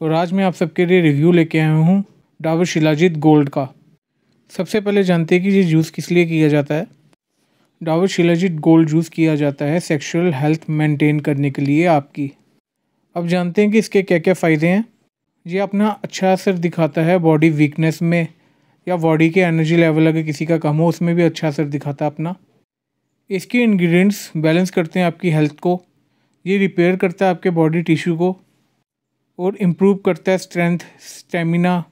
और आज मैं आप सबके लिए रिव्यू लेके आया हूँ डाबर शिलाजीत गोल्ड का। सबसे पहले जानते हैं कि ये जूस किस लिए किया जाता है। डाबर शिलाजीत गोल्ड जूस किया जाता है सेक्सुअल हेल्थ मेंटेन करने के लिए आपकी। अब जानते हैं कि इसके क्या क्या फ़ायदे हैं। ये अपना अच्छा असर दिखाता है बॉडी वीकनेस में, या बॉडी के एनर्जी लेवल अगर किसी का कम हो, उसमें भी अच्छा असर दिखाता है अपना। इसके इंग्रेडिएंट्स बैलेंस करते हैं आपकी हेल्थ को। ये रिपेयर करता है आपके बॉडी टिश्यू को। और इम्प्रूव करता है स्ट्रेंथ स्टेमिना